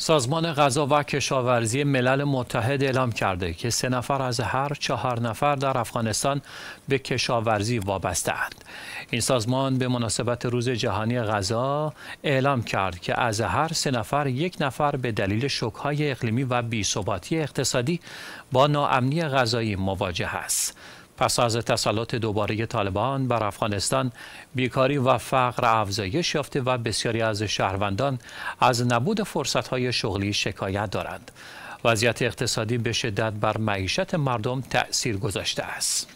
سازمان غذا و کشاورزی ملل متحد اعلام کرده که سه نفر از هر چهار نفر در افغانستان به کشاورزی وابسته‌اند. این سازمان به مناسبت روز جهانی غذا اعلام کرد که از هر سه نفر یک نفر به دلیل شوک‌های اقلیمی و بی‌ثباتی اقتصادی با ناامنی غذایی مواجه است. پس از تسلط دوباره طالبان بر افغانستان بیکاری و فقر افزایش یافته و بسیاری از شهروندان از نبود فرصتهای شغلی شکایت دارند. وضعیت اقتصادی به شدت بر معیشت مردم تأثیر گذاشته است.